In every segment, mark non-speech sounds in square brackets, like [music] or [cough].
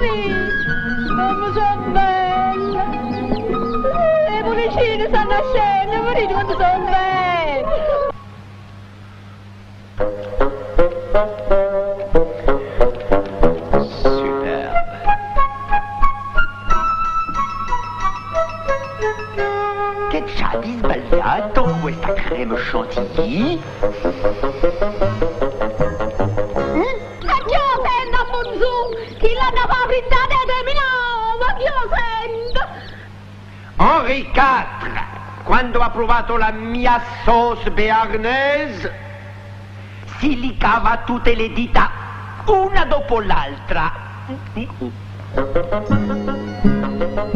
你怎么准备？不理谁的三大谁，怎么你怎么准备？Qu'est-ce que ça dit, Belga? T'en veux ta crème chantilly? E terminato? Ma chi lo sente? Henri IV, quando ha provato la mia sauce béarnaise, si licava tutte le dita una dopo l'altra.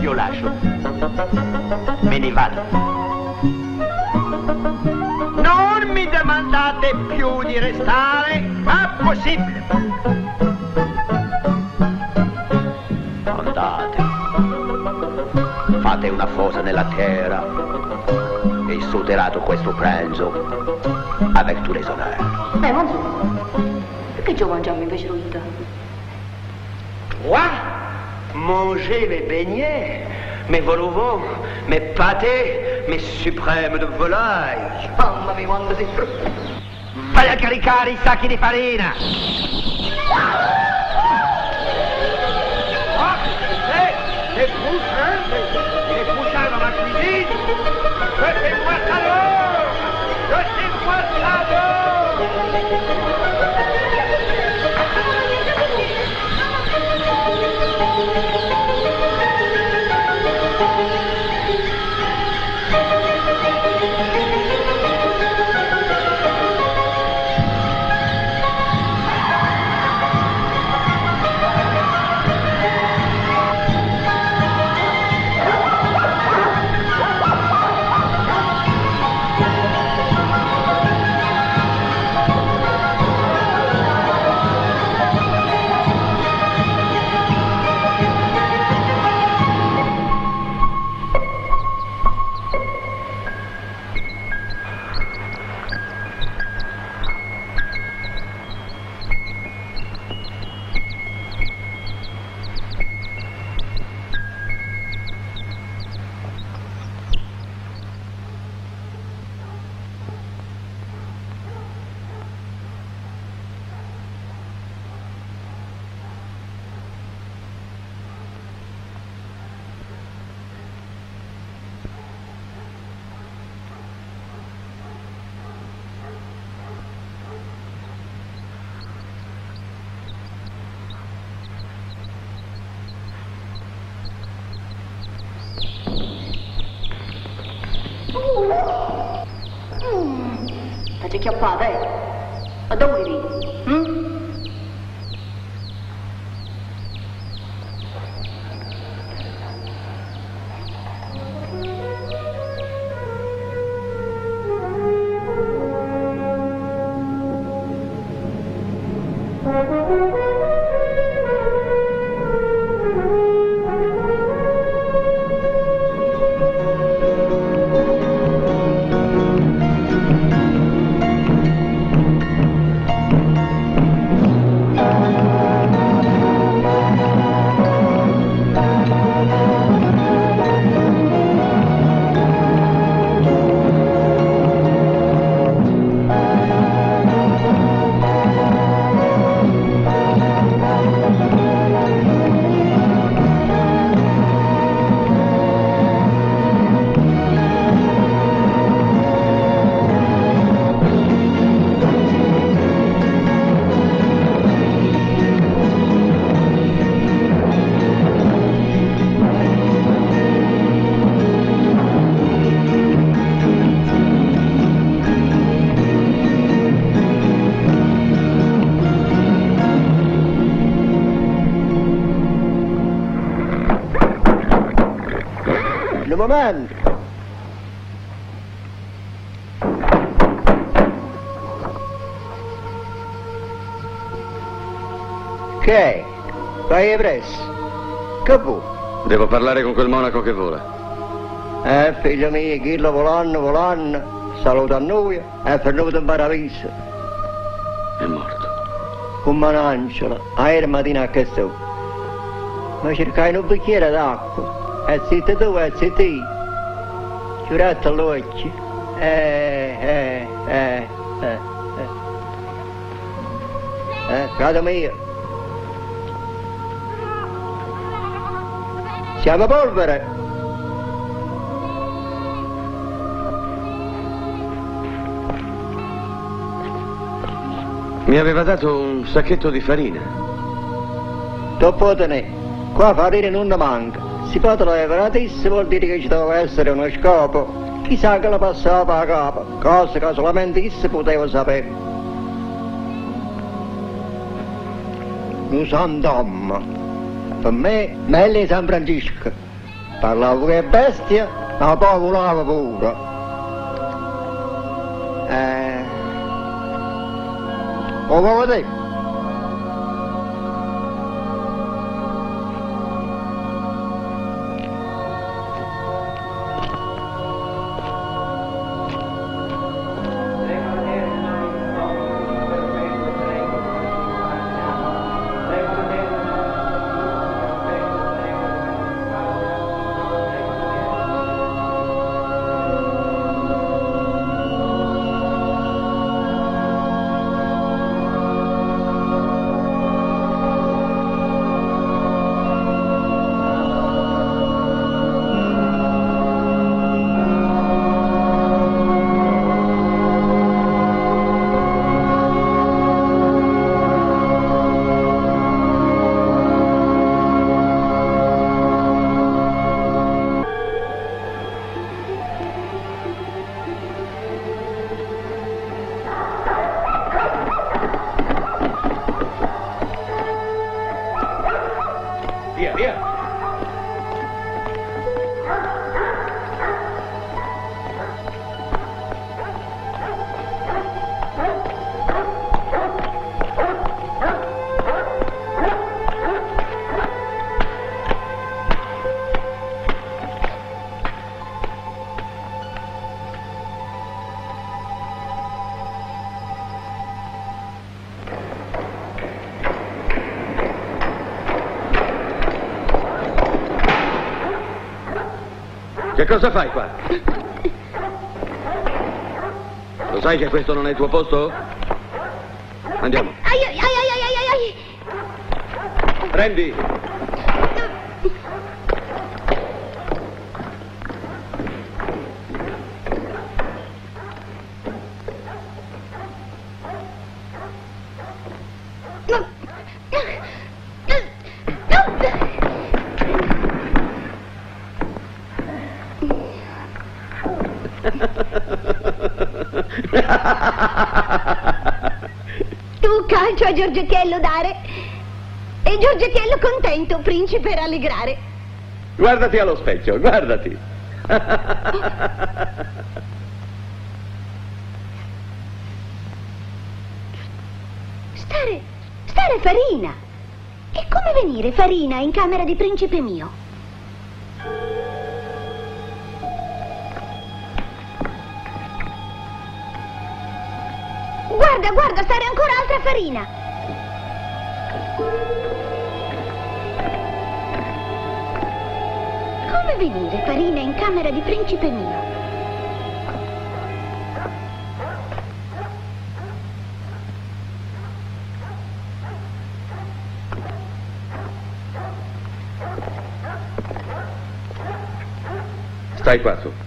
Io lascio. Me ne vado. Non mi domandate più di restare, impossibile. Andate. Fate una fosa nella terra e suderato questo pranzo avec tous les honneurs. Eh, Monzù, perché ci mangiamo invece l'unità? Toi, manger les beignets, mes vol au vent, mes pâtés, mes suprêmes de volaille. Mamma mia, quando si Vai a caricare i sacchi di farina. Ah, eh, les bouches, Até que apada, é. Adão ele. Hum? Thank moment. Che è? Vai presso. Che vuoi? Devo parlare con quel monaco che vola. Eh, figlio mio, chi lo volano, volano, saluta a noi, è venuto in paradiso. È morto. Come un'angela, a mattina a che. Ma cercai un bicchiere d'acqua. E zitta tu, e zitta io. Giurato all'occhio. Eh, eh, eh, eh, eh. Eh, frate mio. Siamo polvere. Mi aveva dato un sacchetto di farina. Dopo te ne. Qua farina non ne manca. Si può trovare gratissimo vuol dire che ci doveva essere uno scopo. Chissà che la passava a capo, cosa che solamente io poteva sapere. Un sant'uomo. Per me, meglio di San Francisco. Parlavo che bestia, ma poi volava pure. Eh... O vuoi Che cosa fai qua? Lo sai che questo non è il tuo posto? Andiamo. Ai, ai, ai, ai, ai, ai. Prendi. [laughs] Tu calcio a Giorgettiello dare. E Giorgettiello contento, principe rallegrare. Guardati allo specchio, guardati. Stare, stare farina. E come venire farina in camera di principe mio? Guarda, guarda, stare ancora altra farina. Come venire farina in camera di principe mio? Stai qua su.